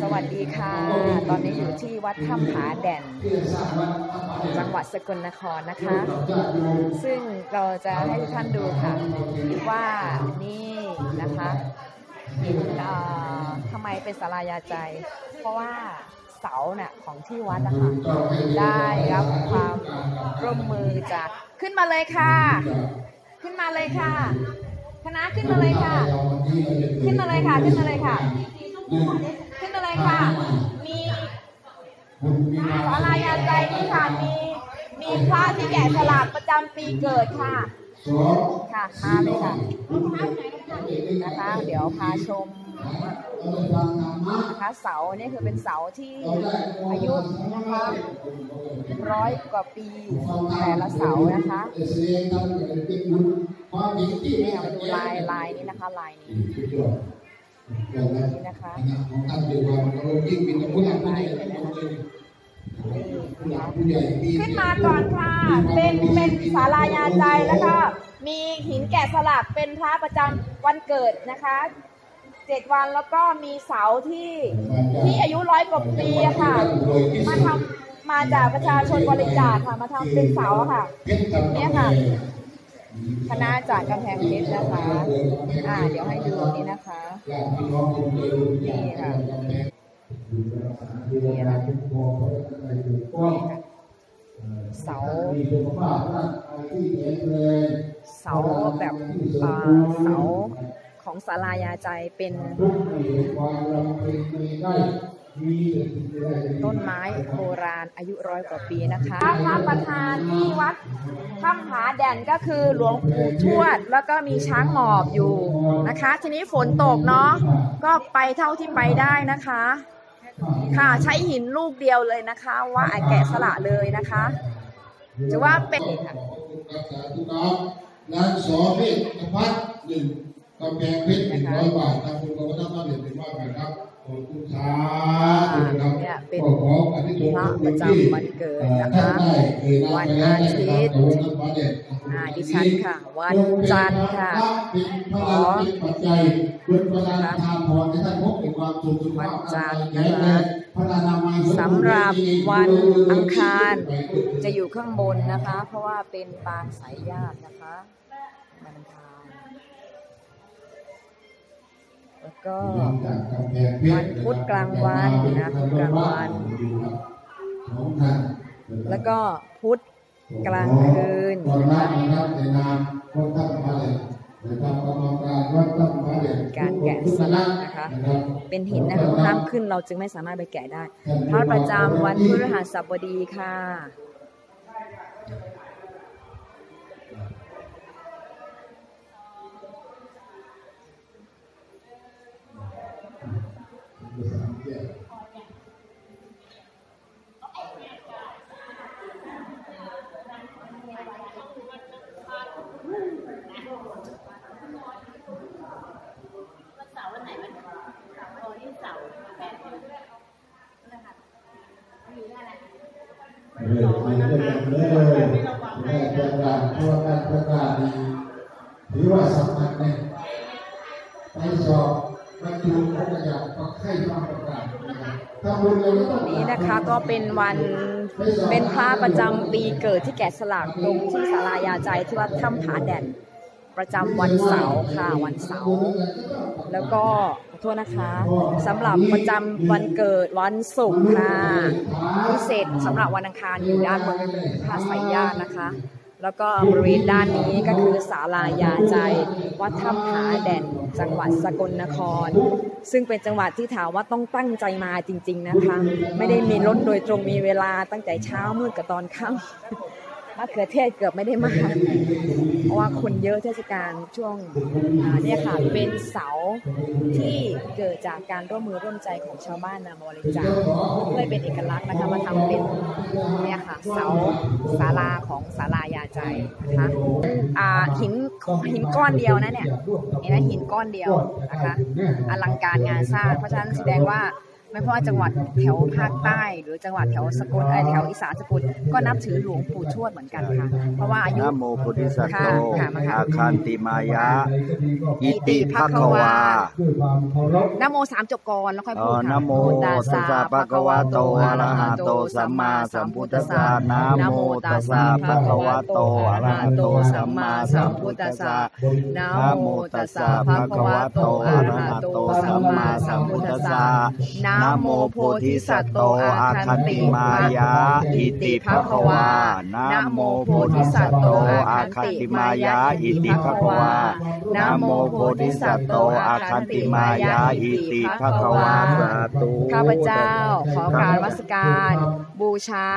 สวัสดีค่ะ ตอนนี้อยู่ที่วัดถ้ำผาแด่น จังหวัดสกลนครนะคะ ซึ่งเราจะให้ทุกท่านดูค่ะ ว่านี่นะคะทำไมเป็นศาลายาใจ เพราะว่าเสาเนี่ยของที่วัดนะคะได้รับความร่วมมือจากขึ้นมาเลยค่ะ ขึ้นมาเลยค่ะคณะขึ้นมาเลยค่ะ ขึ้นมาเลยค่ะ ขึ้นมาเลยค่ะ ขึ้นมาเลยค่ะ มีศาลายาใจนี่ค่ะ มี มีพระที่แกะสลักประจำปีเกิดค่ะ ค่ะมาเลยค่ะ นะคะ เดี๋ยวพาชมนะคะเสาเนี่ยคือเป็นเสาที่อายุนะคะร้อยกว่าปีแต่ละเสานะคะเนี่ยดูลายลายนี้นะคะลายนี้ นี่นะคะขึ้นมาก่อนค่ะ เป็นเป็นศาลายาใจแล้วก็มีหินแกะสลักเป็นพระประจำวันเกิดนะคะเจ็ดวันแล้วก็มีเสาที่ที่อายุร้อยกว่าปีค่ะ มาทำมาจากประชาชนบริจาคค่ะ มาทำเป็นเสาค่ะเนี่ยค่ะ คณะจากกำแพงเพชรนะคะ อ่า เดี๋ยวให้ดูนี่นะคะ นี่ค่ะ นี่ค่ะเสาเสาแบบอ่าเสาของศาลายาใจเป็น ต้นไม้โบราณอายุร้อยกว่าปีนะคะพระประธานที่วัดถ้ำผาแด่นก็คือหลวงปู่ทวด แล้วก็มีช้างหมอบอยู่นะคะ ทีนี้ฝนตกเนาะก็ไปเท่าที่ไปได้นะคะ ค่ะใช้หินลูกเดียวเลยนะคะ ว่าแกะสละเลยนะคะจะว่าเป็นค่ะนางสอเพชรพัฒน์หนึ่งกำแพงเพชรหนึ่งร้อยบาททางคุณกรมธรรม์เด็ดเป็นว่าไปครับ ขอบคุณสาธุครับเนี่ยเป็นขอขออธิษฐานพระประจำวันเกิดนะคะวันอาทิตย์อ่าดิฉันค่ะ วันจันทร์ค่ะ ขอปัจจัยคุณประธานทานพรให้ท่านพบเป็นความสุขสุขภาพวันจันทร์แข็นะงแรคะงพัฒนามาสำหรับวันอังคารจะอยู่ข้างบนนะคะ เพราะว่าเป็นปางสายญาตินะคะวันอังคาร แล้วก็วันพุธกลางวันนะพุธกลางวัน แล้วก็พุธกลางคืนตอนนะนั้คะนนะครับในนามวัดตั้งพระเดชนะครับกรรมการวัดตั้งพระเดชการแกะสลักนะคะ เป็นหินนะคะห้ามขึ้นเราจึงไม่สามารถไปแกะได้พระประจำวันพฤหัสบดีค่ะ เลยเลยเลยแม่ประกาศเพราะว่าการประกาศนี้ถือว่าสำคัญเนี่ยไปสอบบรรจุพระอยากฟังให้ฟังประกาศนี้นะคะก็เป็นวันเป็นพระประจำปีเกิดที่แกะสลักลงที่ศาลายาใจที่วัดถ้ำผาแดด ประจำวันเสาร์ค่ะวันเสาร์แล้วก็ขอโทษนะคะสำหรับประจำวันเกิดวันศุกร์ค่ะพิเศษสำหรับวันอังคารอยู่ด้านบนเป็นพระสายญาตินะคะ แล้วก็บริเวณด้านนี้ก็คือศาลายาใจ วัดถ้ำผาแด่นจังหวัดสกลนคร ซึ่งเป็นจังหวัดที่ถามว่าต้องตั้งใจมาจริง ๆนะคะ ไม่ได้มีรถโดยตรงมีเวลาตั้งแต่เช้ามืดกับตอนค่ำ มะเขือเทศเกือบไม่ได้มาเพราะว่าคนเยอะเทศกาลช่วงเนี่ยค่ะเป็นเสาที่เกิดจากการร่วมมือร่วมใจของชาวบ้านนำบริจาคเพื่อเป็นเอกลักษณ์นะคะมาทำเป็นเนี่ยค่ะเสาศาลาของศาลายาใจนะคะหินหินก้อนเดียวนะเนี่ยเห็นไหมหินก้อนเดียวนะคะอลังการงานสร้างเพราะฉะนั้นแสดงว่า ไม่เพราะว่าจังหวัดแถวภาคใต้ หรือจังหวัดแถวสกลเอ้ยแถวอีสานสกลก็นับถือหลวงปู่ทวดเหมือนกันค่ะ เพราะว่าอายุนะโมพุทธิสัตโตค่ะค่ะมาค่ะอาคันติมายะ อิติภควานะโมสามจบก่อนแล้วค่อยอ๋พูอดค่ะนะโมตัสสะภะคะวะโตอะระหะโตสัมมาสัมพุทธัสสะนะโมตัสสะภะคะวะโตอะระหะโตสัมมาสัมพุทธัสสะนะนะโมโมตัตัสสสะสะภะภะคะคะวะวะโตโตอะอะระระหะหะโตโตสัสัมมมามาสัสัมมพุพุททธัธัสสสะสะนะนะโมโมโพโพธิธิสัสัตตโตโตอาอาคัคันนติติมามายายะอิติภควานะโมโพธิสัตโตอาคันติมายะอิติภควานะโมโพธิสัตโตอาคันติมายะอิติภควาสาธุข้าพเจ้าขอการวัสการ บูชา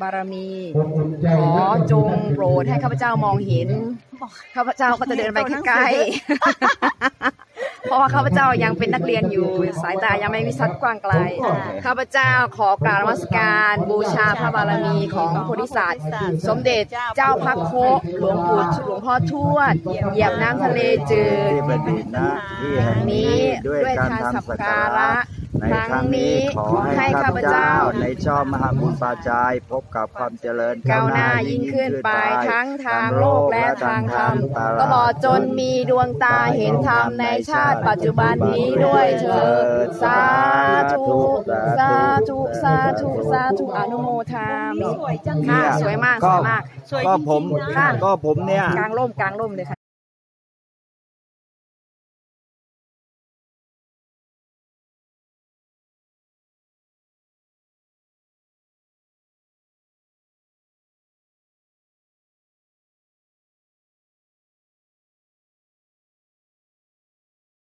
บารมี ขอจงโปรดให้ข้าพเจ้ามองเห็น ข้าพเจ้าก็จะเดินไปใกล้ๆ เพราะว่าข้าพเจ้ายังเป็นนักเรียนอยู่สายตายังไม่วิสัชกว้างไกล ข้าพเจ้าขอกรารนมัสการบูชาพระบารมีของโพธิสัตว์สมเด็จเจ้าพักโคหลวงปู่หลวงพ่อทวดเหยียบน้ำทะเลจืดที่ประดิษฐ์นะที่แห่งนี้ด้วยการทำสักการะ ในครั้งนี้ขอให้ข้าพเจ้าในชอบมหาบุญปาจาย พบกับความเจริญก้าวหน้ายิ่งขึ้นไปทั้งทางโลกและทางธรรมตลอดจนมีดวงตาเห็นธรรมในชาติปัจจุบันนี้ด้วยเถิดสาธุสาธุสาธุสาธุอนุโมทามิค่ะสวยมากสวยมากก็ผมค่ะก็ผมเนี่ยกลางร่มกลางร่มเลยค่ะ